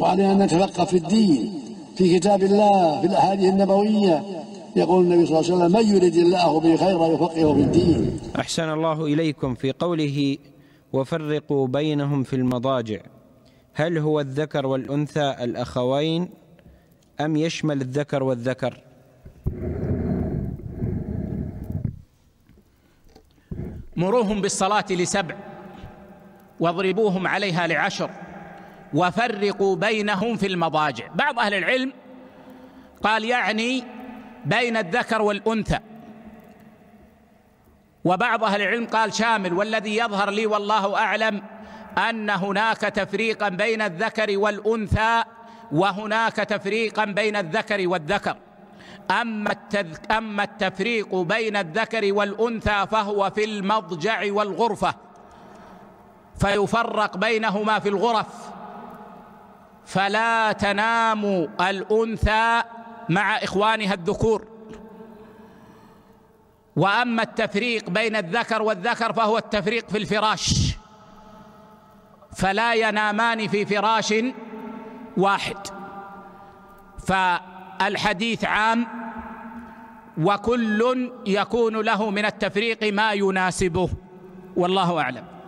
وعلينا أن نتفقه في الدين في كتاب الله في الأحاديث النبوية. يقول النبي صلى الله عليه وسلم من يريد الله به خيرا يفقهه في الدين. أحسن الله إليكم في قوله وفرقوا بينهم في المضاجع. هل هو الذكر والأنثى الأخوين أم يشمل الذكر والذكر؟ مروهم بالصلاة لسبع واضربوهم عليها لعشر. وفرقوا بينهم في المضاجع. بعض أهل العلم قال يعني بين الذكر والأنثى. وبعض أهل العلم قال شامل والذي يظهر لي والله أعلم أن هناك تفريقا بين الذكر والأنثى وهناك تفريقا بين الذكر والذكر. أما. أما التفريق بين الذكر والأنثى فهو في المضجع والغرفة فيفرق بينهما في الغرف. فلا تنام الأنثى مع إخوانها الذكور. وأما التفريق بين الذكر والذكر فهو التفريق في الفراش. فلا ينامان في فراش واحد. فالحديث عام وكل يكون له من التفريق ما يناسبه. والله أعلم.